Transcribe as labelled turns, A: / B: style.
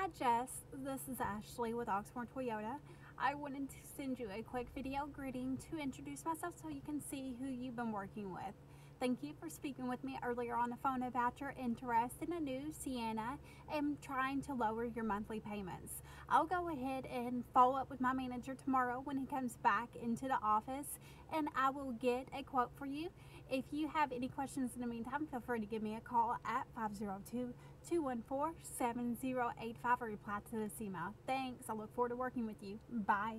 A: Hi Jess, this is Ashley with Oxmoor Toyota. I wanted to send you a quick video greeting to introduce myself so you can see who you've been working with. Thank you for speaking with me earlier on the phone about your interest in a new Sienna and trying to lower your monthly payments. I'll go ahead and follow up with my manager tomorrow when he comes back into the office and I will get a quote for you. If you have any questions in the meantime, feel free to give me a call at 502-214-7085 or reply to this email. Thanks. I look forward to working with you. Bye.